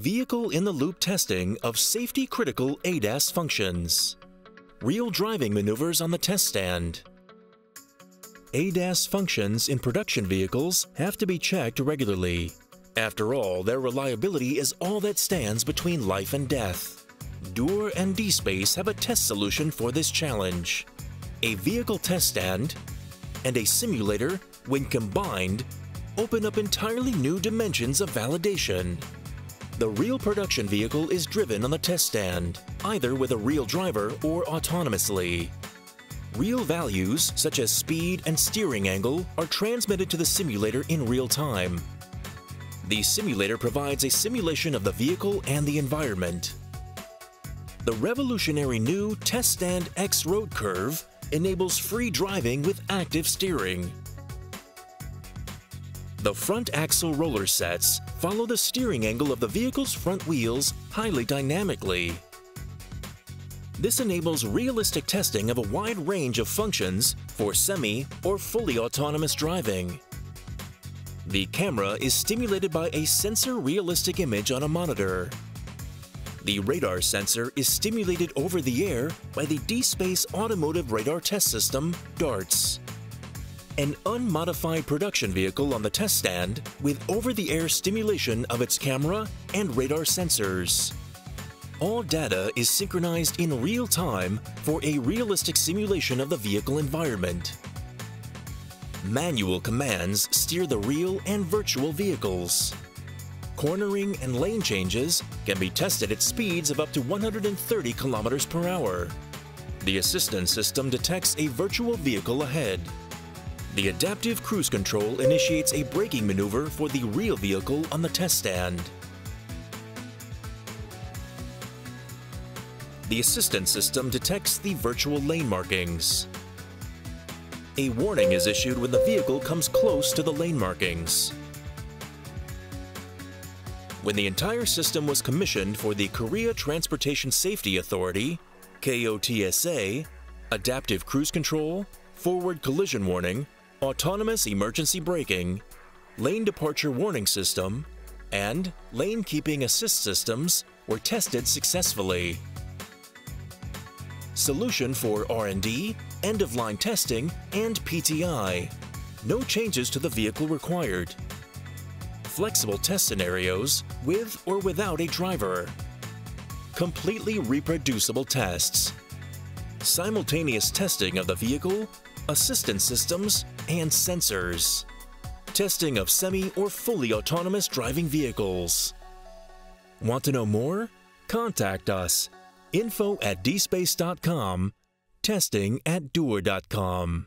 Vehicle in the loop testing of safety critical ADAS functions. Real driving maneuvers on the test stand. ADAS functions in production vehicles have to be checked regularly. After all, their reliability is all that stands between life and death. Dürr and dSPACE have a test solution for this challenge. A vehicle test stand and a simulator, when combined, open up entirely new dimensions of validation. The real production vehicle is driven on the test stand, either with a real driver or autonomously. Real values, such as speed and steering angle, are transmitted to the simulator in real time. The simulator provides a simulation of the vehicle and the environment. The revolutionary new Test Stand X Road Curve enables free driving with active steering. The front axle roller sets follow the steering angle of the vehicle's front wheels highly dynamically. This enables realistic testing of a wide range of functions for semi or fully autonomous driving. The camera is stimulated by a sensor realistic image on a monitor. The radar sensor is stimulated over the air by the dSPACE Automotive Radar Test System, DARTS. An unmodified production vehicle on the test stand with over-the-air stimulation of its camera and radar sensors. All data is synchronized in real time for a realistic simulation of the vehicle environment. Manual commands steer the real and virtual vehicles. Cornering and lane changes can be tested at speeds of up to 130 kilometers per hour. The assistance system detects a virtual vehicle ahead. The adaptive cruise control initiates a braking maneuver for the real vehicle on the test stand. the assistance system detects the virtual lane markings. A warning is issued when the vehicle comes close to the lane markings. When the entire system was commissioned for the Korea Transportation Safety Authority, KOTSA, adaptive cruise control, forward collision warning, autonomous emergency braking, lane departure warning system, and lane keeping assist systems were tested successfully solution for R&D, end-of-line testing, and PTI. No changes to the vehicle required. Flexible test scenarios with or without a driver. Completely reproducible tests. Simultaneous testing of the vehicle, assistance systems, and sensors. Testing of semi or fully autonomous driving vehicles. Want to know more? Contact us info at dspace.com, testing at dürr.com.